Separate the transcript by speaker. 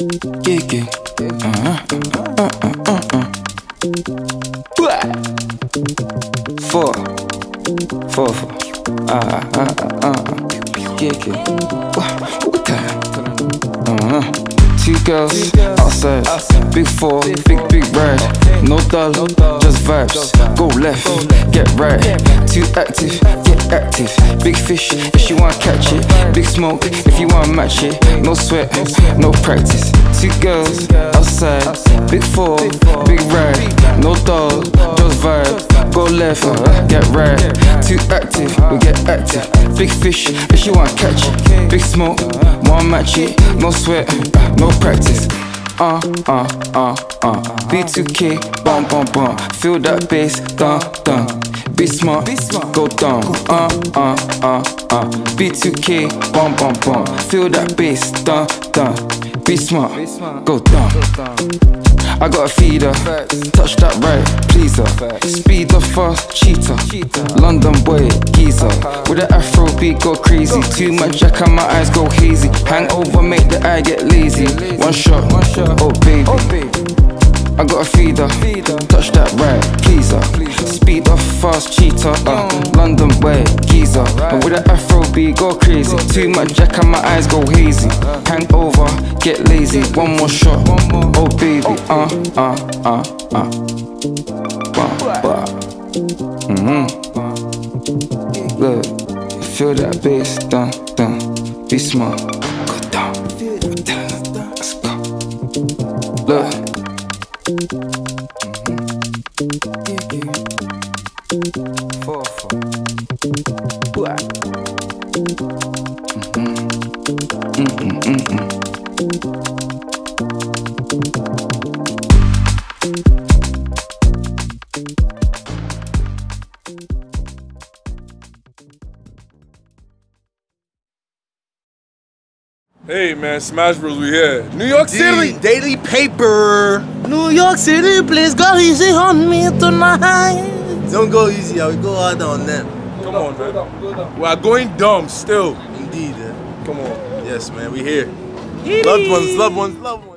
Speaker 1: Yeah, yeah. Uh-huh. Uh-uh, uh-uh. Blah. Four. Four, four. Ah, ah, ah, ah. Yeah, yeah. What the? Uh-huh. Two girls outside, big four, big big ride. Dull, just vibes. Go left, get right. Too active, get active. Big fish if you wanna catch it. Big smoke if you wanna match it. No sweat, no practice. Two girls outside, big four, big ride. No dull, just vibe. Go left, get right. Too active, we get active. Big fish if you wanna catch it. Big smoke, wanna match it. No sweat, no practice. Uh, uh, uh, uh. B2K, bum, bum, bum. Feel that bass, dun, dun. Be smart, go down. Uh, uh, uh, uh. B2K, bum, bum, bum. Feel that bass, dun, dun. Be smart, go down. I got a feeder, touch that right, please her. Speed up fast, cheater. London boy, geezer. With the Afro beat, go crazy. Too much jack and my eyes go hazy. Hangover, make the eye get lazy. One shot, oh baby. I got a feeder, touch that right, please her. Speed up fast, cheater. Uh, London boy, geezer. And with the Afro beat, go crazy. Too much jack and my eyes go hazy. Hangover, get lazy. One more shot, oh. Uh, uh, uh, uh. Bah, bah. Mm-hmm. Look, feel that bass, dun, dun. Be smart, go down. Let's go. Look. Four, four. Blah. Mhm. Mm-mm, mm-mm.
Speaker 2: Hey man, Smash Broz. We here. New York City.
Speaker 3: Daily Paper.
Speaker 4: New York City, please go easy on me tonight.
Speaker 3: Don't go easy, I will go hard on them.
Speaker 2: Come on, man. We are going dumb still.
Speaker 3: Indeed. eh?
Speaker 2: Come on.
Speaker 3: Yes, man, we here. Loved ones, loved ones, loved ones.